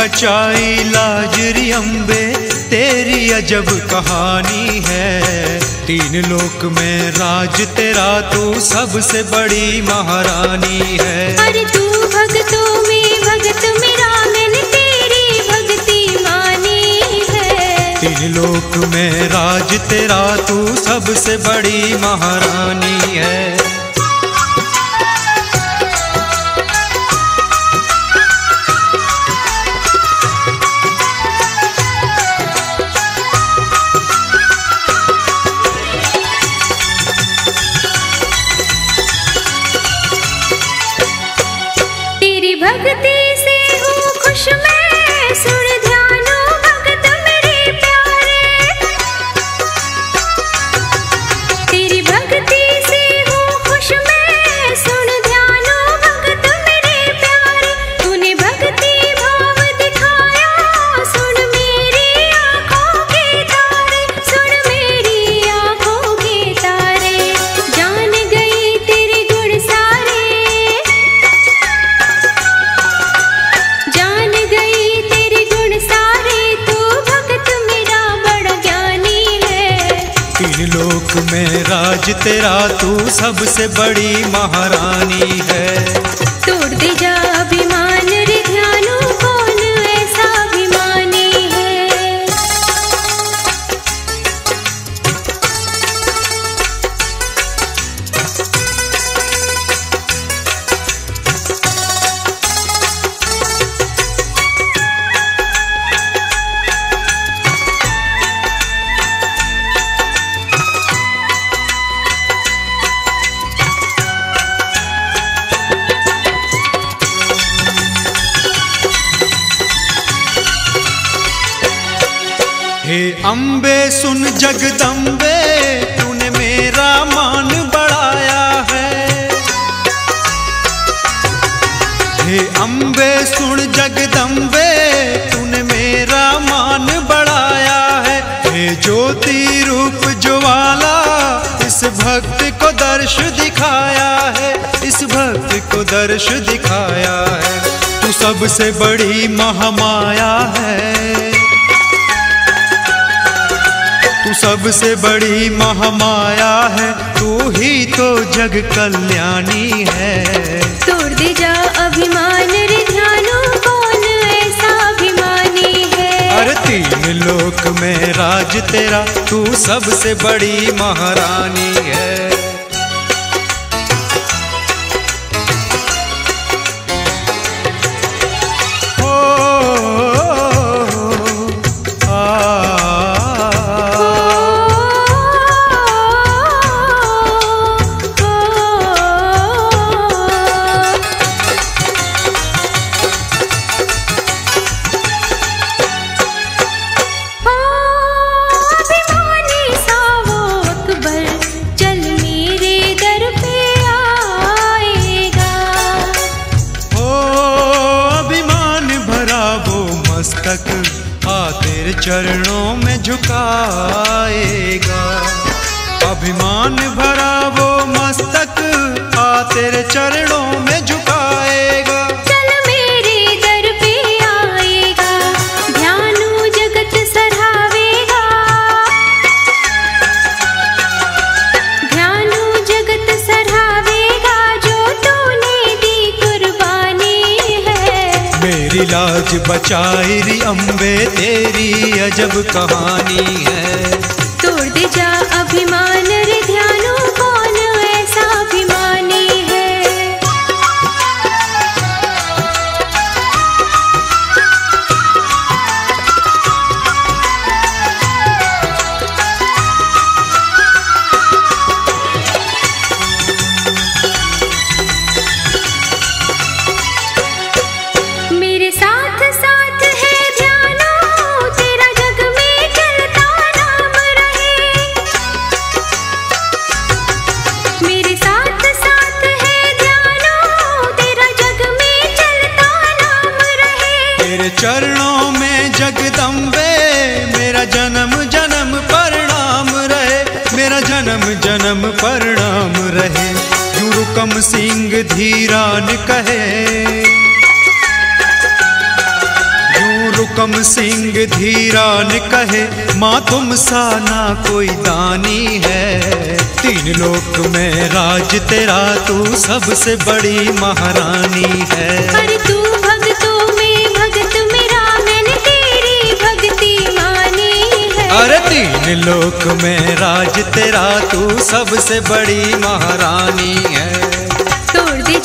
बचाई लाजरी अम्बे तेरी अजब कहानी है। तीन लोक में राज तेरा तू सबसे बड़ी महारानी है। अरे तू भक्तों में भगत मेरा मैंने तेरी भक्ति मानी है। तीन लोक में राज तेरा तू सबसे बड़ी महारानी है। भक्ति से हूँ खुश मैं सुन तीन लोक में राज तेरा तू सबसे बड़ी महारानी है। तोड़ दे जा। हे अम्बे सुन जगदम्बे, तूने मेरा मान बढ़ाया है। हे अम्बे सुन जगदम्बे, तूने मेरा मान बढ़ाया है। हे ज्योति रूप ज्वाला, इस भक्त को दर्श दिखाया है। इस भक्त को दर्श दिखाया है। तू सबसे बड़ी महामाया है। तू सबसे बड़ी महामाया है। तू ही तो जग कल्याणी है। तोड़ दे जा अभिमान रे ध्यानो कौन ऐसा अभिमानी है? हर तीन लोक में राज तेरा तू सबसे बड़ी महारानी है। मस्तक आ तेरे चरणों में झुकाएगा। अभिमान भरा लाज बचाई री अम्बे तेरी अजब कहानी है। तोड़ दे जा अभिमान जन्म जन्म प्रणाम रहे। यूँ रुकम सिंह धीरान कहे। यूँ सिंह धीरान कहे, माँ तुम सा ना कोई दानी है। तीन लोक में राज तेरा, तू सबसे बड़ी महारानी है। पर तू अरे तीन लोक में राज तेरा तू सबसे बड़ी महारानी है। तोड़ दे